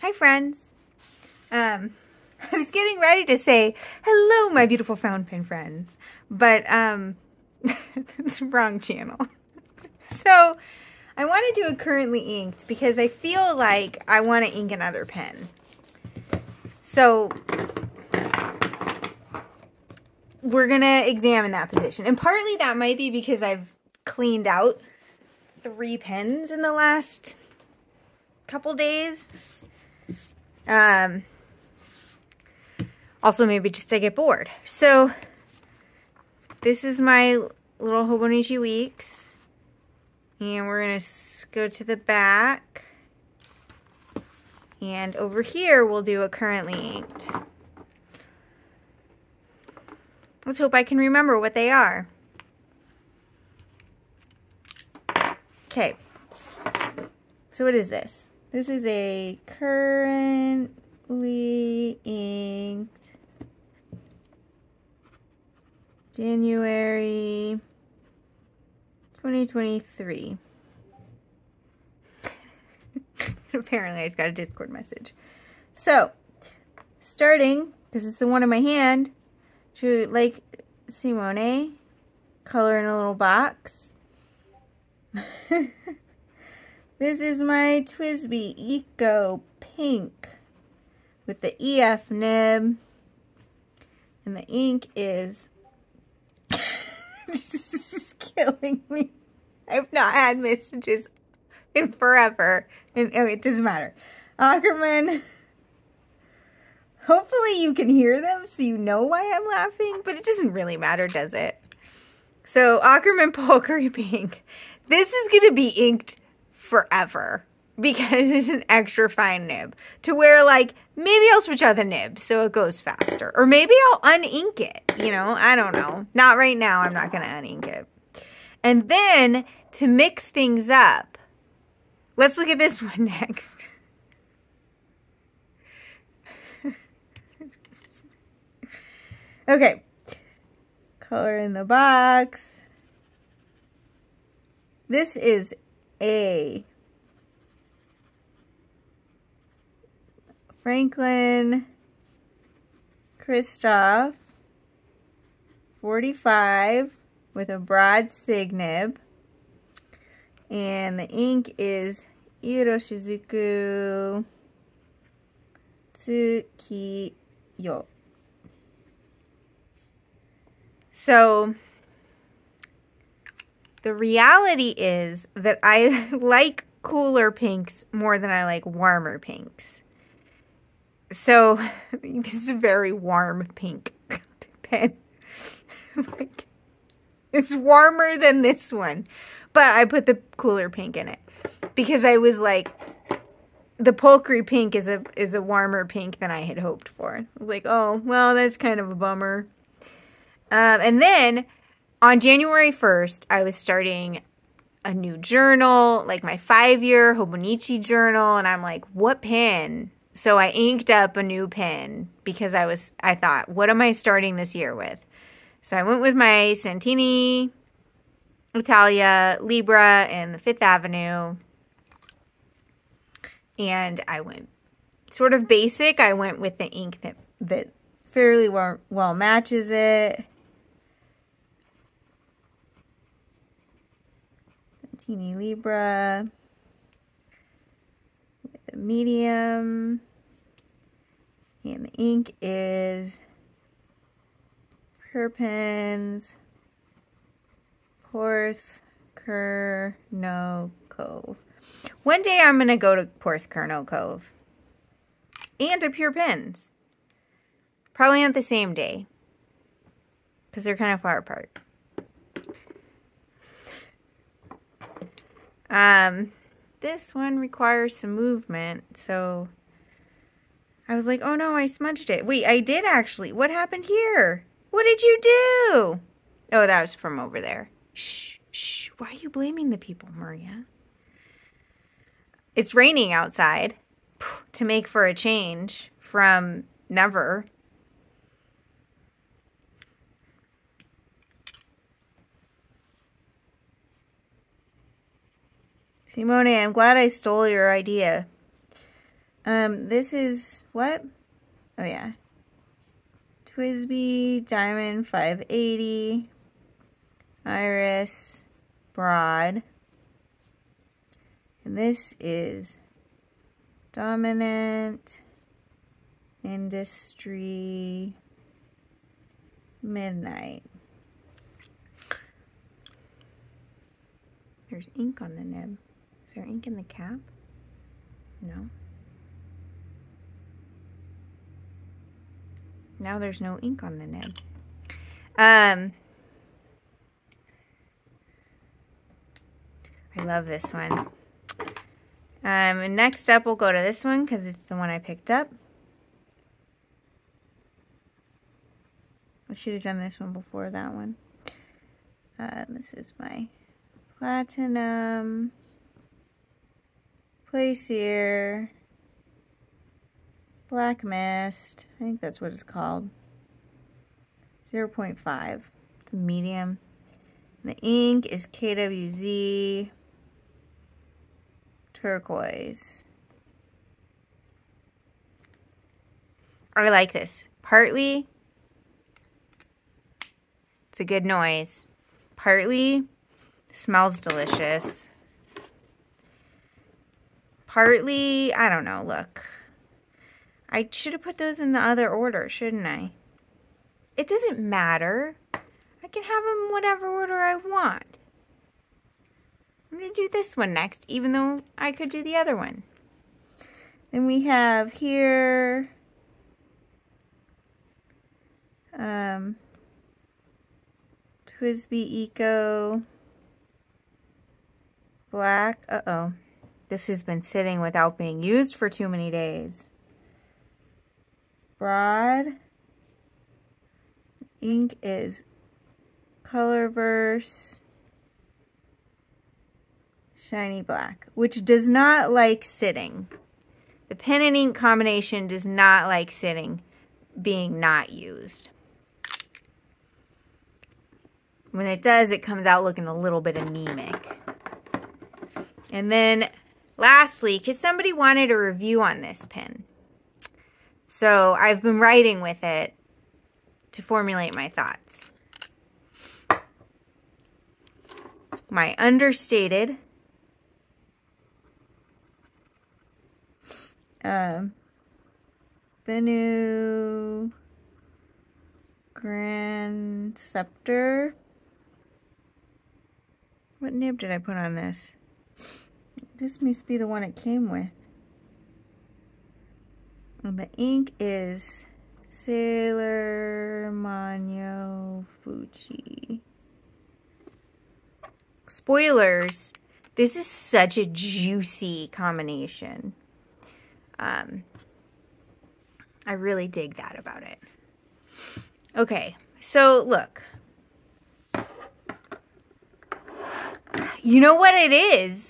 Hi, friends. Um, I was getting ready to say, hello, my beautiful fountain pen friends, but um, it's wrong channel. so I want to do a currently inked because I feel like I want to ink another pen. So we're going to examine that position. And partly that might be because I've cleaned out three pens in the last couple days. Um, also, maybe just to get bored. So, this is my little Hobonichi Weeks. And we're going to go to the back. And over here, we'll do a currently inked. Let's hope I can remember what they are. Okay. So what is this? This is a currently inked January 2023. Apparently I just got a Discord message. So, starting, because it's the one in my hand, to like Simone, color in a little box. this is my TWSBI Eco Pink with the EF nib. And the ink is just killing me. I've not had messages in forever. And oh, it doesn't matter. Ackerman. Hopefully you can hear them so you know why I'm laughing, but it doesn't really matter, does it? So Ackerman Polkery Pink. This is going to be inked forever because it's an extra fine nib. To where like maybe I'll switch out the nib so it goes faster. Or maybe I'll unink it you know? I don't know. Not right now. I'm not gonna unink it. And then to mix things up let's look at this one next. Okay. Color in the box. This is a Franklin Christoph 45 with a broad signib. And the ink is Iroshizuku Tsukiyo. So the reality is that I like cooler pinks more than I like warmer pinks. So this is a very warm pink pen. like, it's warmer than this one. But I put the cooler pink in it. Because I was like, the Polkery pink is a is a warmer pink than I had hoped for. I was like, oh, well, that's kind of a bummer. Um, and then on January 1st, I was starting a new journal, like my five-year Hobonichi journal, and I'm like, what pen? So I inked up a new pen because I was I thought, what am I starting this year with? So I went with my Santini Italia Libra and the Fifth Avenue. And I went sort of basic. I went with the ink that that fairly well, well matches it. Teeny Libra medium. And the ink is Pure Pens Porthcurno Cove. One day I'm going to go to Porthcurno Cove. And to Pure Pens. Probably not the same day. Because they're kind of far apart. Um, this one requires some movement, so I was like, oh no, I smudged it. Wait, I did actually. What happened here? What did you do? Oh, that was from over there. Shh, shh. Why are you blaming the people, Maria? It's raining outside to make for a change from never. Simone, I'm glad I stole your idea. Um, this is what? Oh yeah. TWSBI Diamond 580 Iris Broad. And this is Dominant Industry Midnight. There's ink on the nib. Is there ink in the cap? No. Now there's no ink on the nib. Um, I love this one. Um, next up, we'll go to this one because it's the one I picked up. I should have done this one before that one. Uh, this is my platinum Plaisir Black Mist. I think that's what it's called. 0 0.5. It's a medium. The ink is KWZ turquoise. I like this. Partly, it's a good noise. Partly, smells delicious. Partly, I don't know, look. I should have put those in the other order, shouldn't I? It doesn't matter. I can have them whatever order I want. I'm going to do this one next, even though I could do the other one. Then we have here um, TWSBI Eco Black. Uh-oh. This has been sitting without being used for too many days. Broad. Ink is Colorverse Shiny Black, which does not like sitting. The pen and ink combination does not like sitting, being not used. When it does, it comes out looking a little bit anemic. And then lastly, because somebody wanted a review on this pen. So I've been writing with it to formulate my thoughts. My understated um, Benu Grand Scepter. What nib did I put on this? This must be the one it came with. And the ink is Sailor Manyo Fuji. Spoilers, this is such a juicy combination. Um, I really dig that about it. Okay, so look. You know what it is?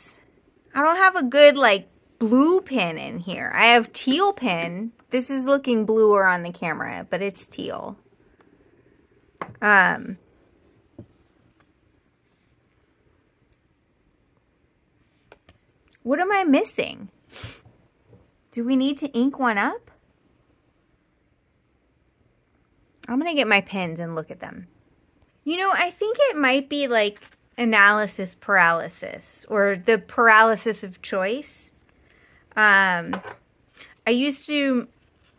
I don't have a good, like, blue pin in here. I have teal pin. This is looking bluer on the camera, but it's teal. Um, what am I missing? Do we need to ink one up? I'm going to get my pens and look at them. You know, I think it might be like analysis paralysis or the paralysis of choice. Um, I used to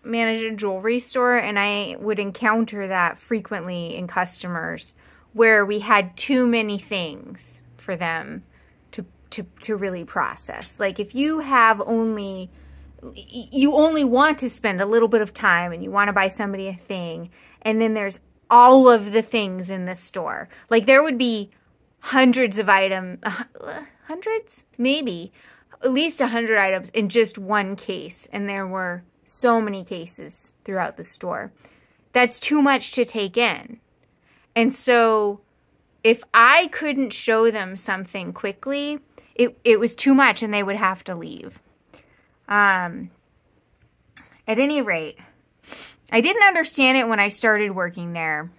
manage a jewelry store and I would encounter that frequently in customers where we had too many things for them to, to, to really process. Like if you have only you only want to spend a little bit of time and you want to buy somebody a thing and then there's all of the things in the store like there would be hundreds of items hundreds? Maybe. At least a hundred items in just one case and there were so many cases throughout the store. That's too much to take in. And so if i couldn't show them something quickly it, it was too much and they would have to leave. Um, at any rate, I didn't understand it when I started working there,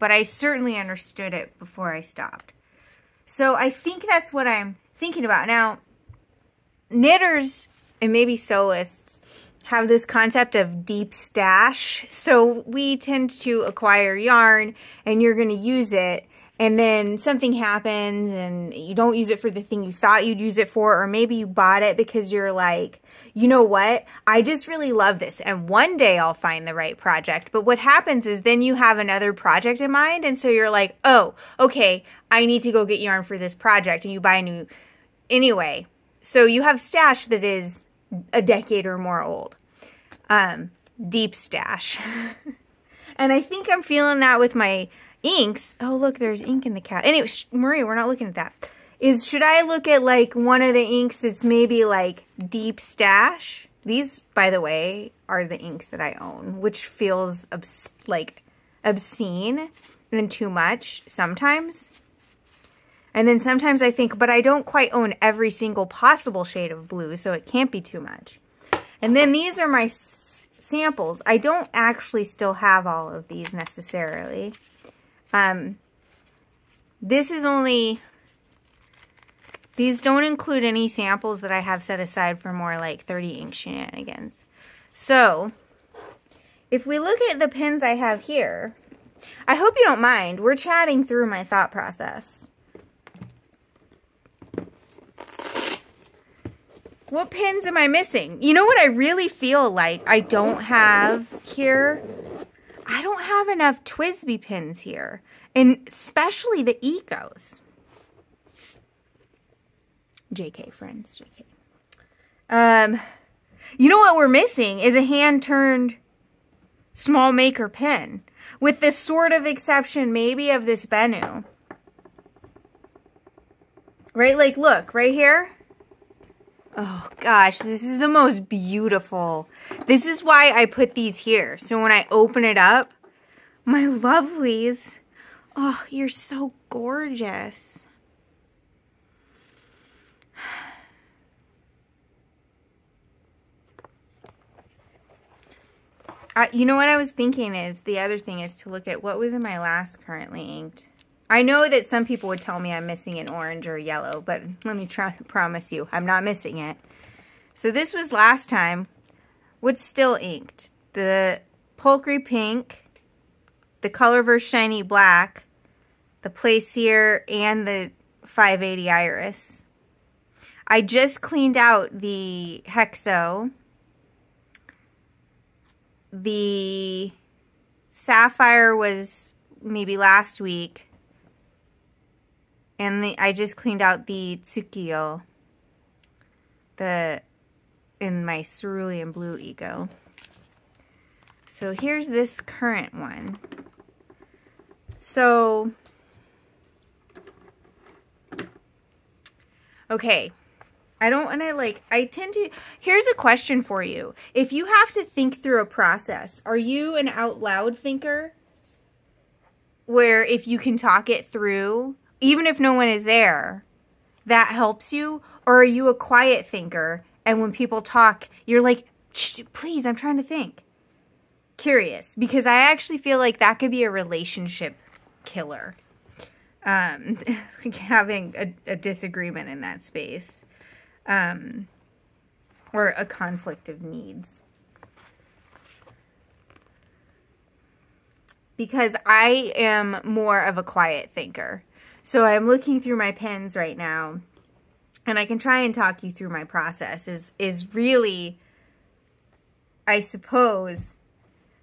but I certainly understood it before I stopped. So I think that's what I'm thinking about. Now, knitters and maybe sewists have this concept of deep stash. So we tend to acquire yarn and you're going to use it and then something happens and you don't use it for the thing you thought you'd use it for, or maybe you bought it because you're like, you know what? I just really love this. And one day I'll find the right project. But what happens is then you have another project in mind. And so you're like, oh, okay, I need to go get yarn for this project. And you buy a new, anyway. So you have stash that is a decade or more old. Um, deep stash. and I think I'm feeling that with my inks. Oh, look, there's ink in the cat. Anyway, Maria, we're not looking at that. Is should I look at like one of the inks that's maybe like deep stash? These, by the way, are the inks that I own, which feels obs like obscene and too much sometimes. And then sometimes I think, but I don't quite own every single possible shade of blue, so it can't be too much. And then these are my samples. I don't actually still have all of these necessarily. Um, this is only, these don't include any samples that I have set aside for more like 30 ink shenanigans. So, if we look at the pins I have here, I hope you don't mind. We're chatting through my thought process. What pins am I missing? You know what I really feel like I don't have here? Have enough TWSBI pins here, and especially the Ecos. JK, friends, JK. Um, you know what we're missing is a hand-turned small maker pin, with the sort of exception maybe of this Benu. Right, like, look, right here. Oh gosh, this is the most beautiful. This is why I put these here. So when I open it up, my lovelies, oh, you're so gorgeous. Uh, you know what I was thinking is, the other thing is to look at what was in my last currently inked. I know that some people would tell me I'm missing an orange or yellow, but let me try to promise you, I'm not missing it. So this was last time. What's still inked? The Pulchrey Pink, the Colorverse Shiny Black, the Plaisir, and the 580 Iris. I just cleaned out the Hexo, the Sapphire was maybe last week, and the, I just cleaned out the Tsukiyo, the, in my cerulean blue ego. So here's this current one. So, okay. I don't want to like, I tend to, here's a question for you. If you have to think through a process, are you an out loud thinker? Where if you can talk it through, even if no one is there, that helps you? Or are you a quiet thinker and when people talk, you're like, please, I'm trying to think. Curious, because I actually feel like that could be a relationship killer. Um, having a, a, disagreement in that space. Um, or a conflict of needs. Because I am more of a quiet thinker. So I'm looking through my pens right now and I can try and talk you through my process is is really I suppose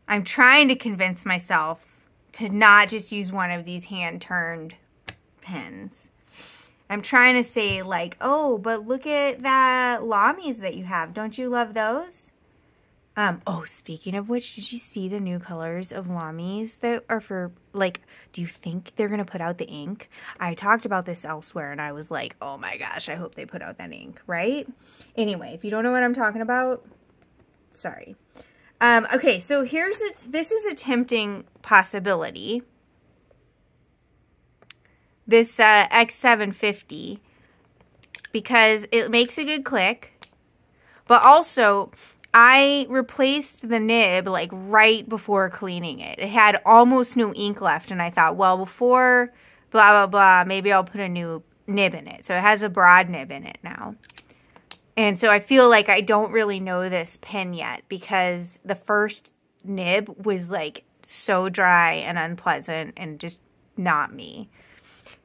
I'm trying to convince myself to not just use one of these hand turned pens. I'm trying to say like, oh, but look at that Lamies that you have. Don't you love those? Um, oh, speaking of which, did you see the new colors of Lamies that are for, like, do you think they're going to put out the ink? I talked about this elsewhere and I was like, oh my gosh, I hope they put out that ink, right? Anyway, if you don't know what I'm talking about, sorry. Um, okay, so here's, a, this is a tempting possibility. This uh, X750, because it makes a good click, but also I replaced the nib like right before cleaning it. It had almost no ink left and I thought, well, before blah, blah, blah, maybe I'll put a new nib in it. So it has a broad nib in it now. And so I feel like I don't really know this pen yet because the first nib was like so dry and unpleasant and just not me.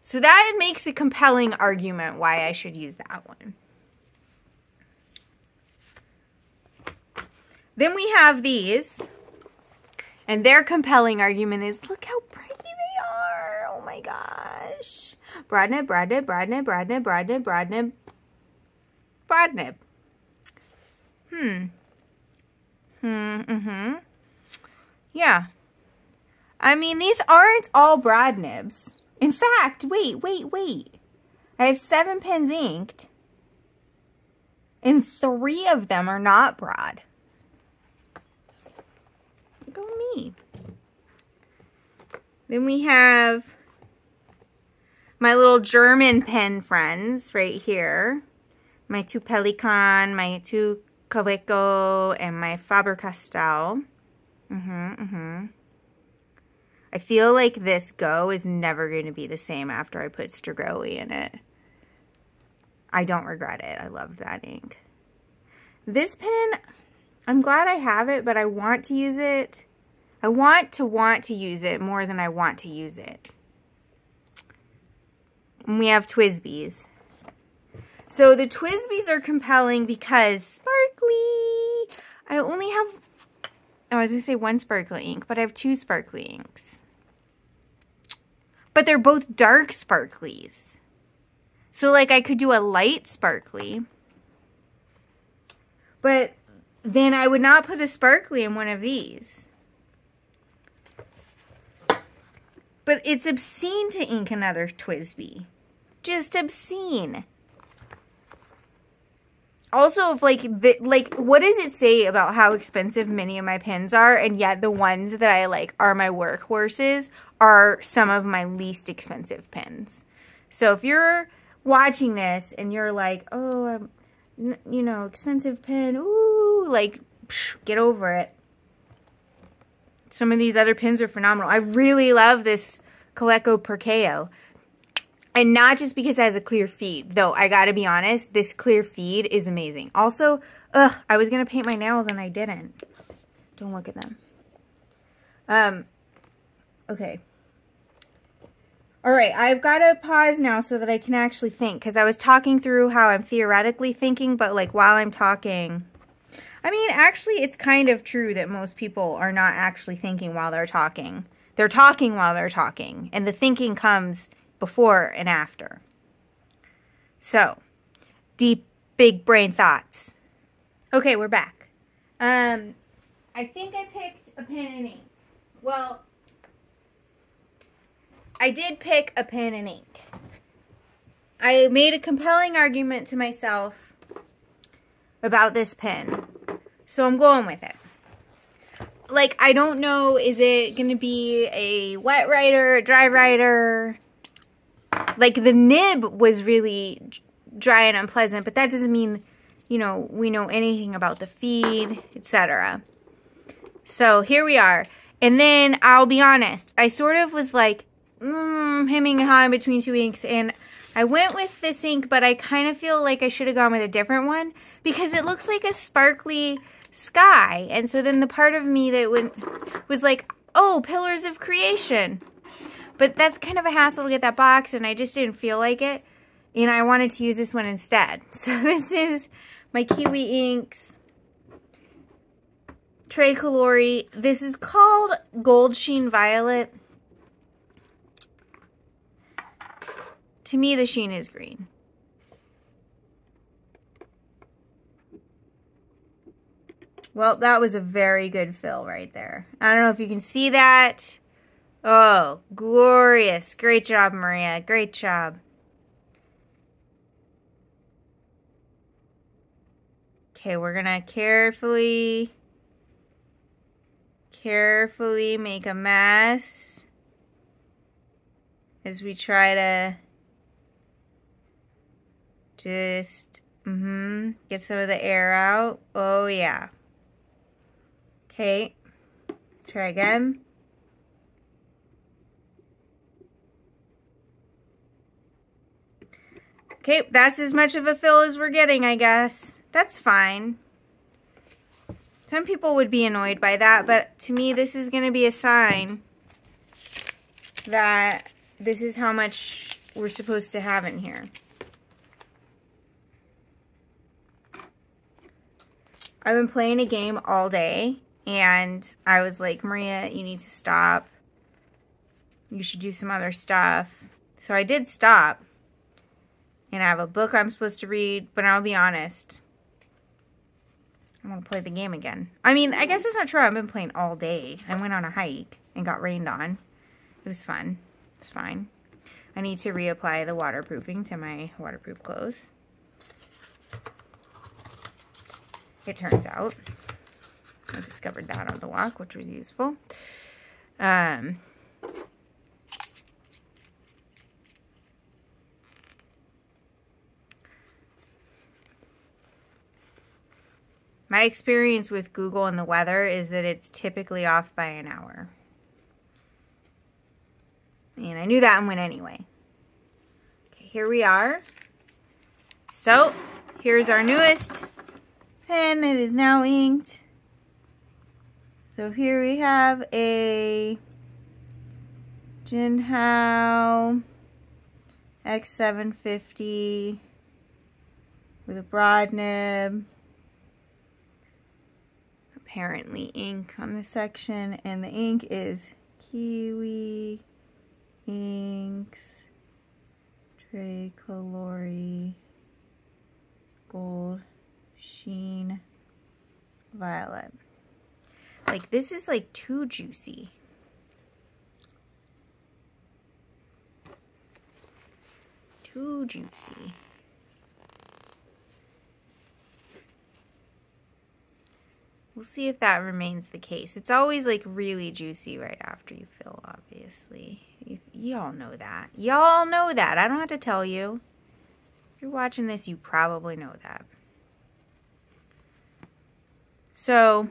So that makes a compelling argument why I should use that one. Then we have these. And their compelling argument is, look how pretty they are. Oh my gosh. Broadnib, broadnib, broadnib, broadnib, broadnib, broadnib, broadnib. Hmm. Hmm, mm-hmm. Yeah. I mean, these aren't all broad nibs. In fact, wait, wait, wait. I have seven pens inked. And three of them are not broad. Look at me. Then we have my little German pen friends right here. My two Pelikan, my two Kaweco, and my Faber-Castell. Mm-hmm, mm-hmm. I feel like this Go is never going to be the same after I put Strigoi in it. I don't regret it. I love that ink. This pen, I'm glad I have it, but I want to use it. I want to want to use it more than I want to use it. And we have TWSBIs. So the TWSBIs are compelling because sparkly. I only have, oh, I was going to say one sparkly ink, but I have two sparkly inks. But they're both dark sparklies. So like I could do a light sparkly. But then I would not put a sparkly in one of these. But it's obscene to ink another TWSBI. Just obscene. Also, like, the, like, what does it say about how expensive many of my pens are, and yet the ones that I like are my workhorses are some of my least expensive pens. So if you're watching this and you're like, oh, I'm, you know, expensive pen, ooh, like, psh, get over it. Some of these other pens are phenomenal. I really love this Kaweco Perkeo. And not just because it has a clear feed, though I gotta be honest, this clear feed is amazing. Also, ugh, I was gonna paint my nails and I didn't. Don't look at them. Um, okay. All right, I've got to pause now so that I can actually think because I was talking through how I'm theoretically thinking, but like while I'm talking, I mean, actually, it's kind of true that most people are not actually thinking while they're talking. They're talking while they're talking, and the thinking comes before and after. So, deep, big brain thoughts. Okay, we're back. Um, I think I picked a pen and ink. Well, I did pick a pen and ink. I made a compelling argument to myself about this pen. So I'm going with it. Like, I don't know, is it going to be a wet writer, a dry writer? Like, the nib was really dry and unpleasant, but that doesn't mean, you know, we know anything about the feed, etc. So here we are. And then, I'll be honest, I sort of was like, mm, hemming and hawing between two inks. And I went with this ink, but I kind of feel like I should have gone with a different one because it looks like a sparkly sky. And so then the part of me that went was like, oh, Pillars of Creation. But that's kind of a hassle to get that box, and I just didn't feel like it. And I wanted to use this one instead. So this is my Kiwi Inks Tricolori. This is called Gold Sheen Violet. To me, the sheen is green. Well, that was a very good fill right there. I don't know if you can see that. Oh, glorious. Great job, Maria. Great job. Okay, we're going to carefully, carefully make a mess as we try to just, mm-hmm, get some of the air out. Oh, yeah. Okay, try again. Okay, that's as much of a fill as we're getting, I guess. That's fine. Some people would be annoyed by that, but to me, this is going to be a sign that this is how much we're supposed to have in here. I've been playing a game all day, and I was like, Maria, you need to stop. You should do some other stuff. So I did stop. And I have a book I'm supposed to read, but I'll be honest. I'm going to play the game again. I mean, I guess it's not true. I've been playing all day. I went on a hike and got rained on. It was fun. It's fine. I need to reapply the waterproofing to my waterproof clothes. It turns out. I discovered that on the walk, which was useful. Um, My experience with Google and the weather is that it's typically off by an hour. And I knew that and went anyway. Okay, here we are. So, here's our newest pen that is now inked. So here we have a Jinhao X750 with a broad nib apparently ink on this section and the ink is Kiwi Inks Tricolori Gold Sheen Violet. Like this is like too juicy. Too juicy. We'll see if that remains the case. It's always like really juicy right after you fill, obviously. Y'all know that. Y'all know that. I don't have to tell you. If you're watching this, you probably know that. So,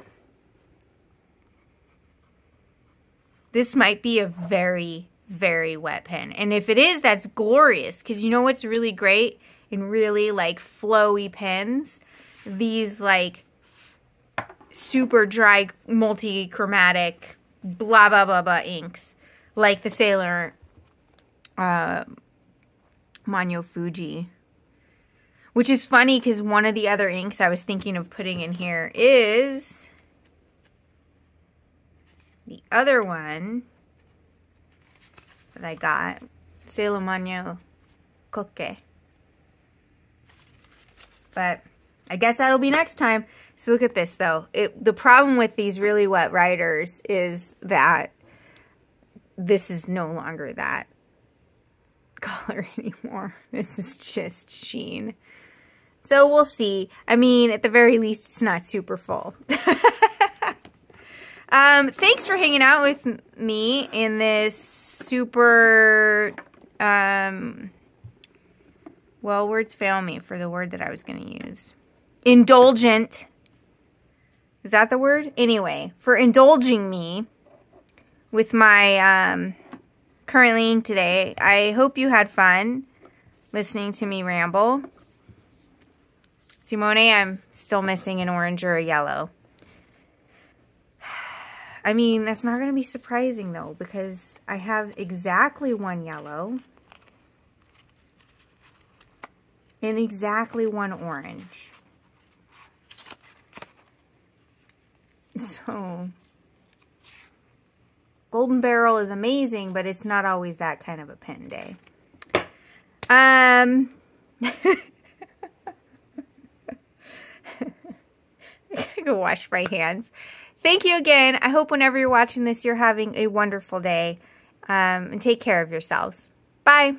this might be a very, very wet pen. And if it is, that's glorious. Because you know what's really great in really like flowy pens? These like super dry, multi-chromatic, blah, blah, blah, blah inks. Like the Sailor uh, Manyo Fuji. Which is funny because one of the other inks I was thinking of putting in here is the other one that I got. Sailor Manyo Koke. But I guess that'll be next time. So look at this though. It, the problem with these really wet writers is that this is no longer that color anymore. This is just sheen. So we'll see. I mean, at the very least, it's not super full. um, thanks for hanging out with me in this super, um, well, words fail me for the word that I was going to use. Indulgent is that the word? Anyway, for indulging me with my um, currently today. I hope you had fun listening to me ramble. Simone, I'm still missing an orange or a yellow. I mean, that's not going to be surprising, though, because I have exactly one yellow and exactly one orange. So, Golden Barrel is amazing, but it's not always that kind of a pen day. Um, I go wash my hands. Thank you again. I hope whenever you're watching this, you're having a wonderful day. Um, and take care of yourselves. Bye.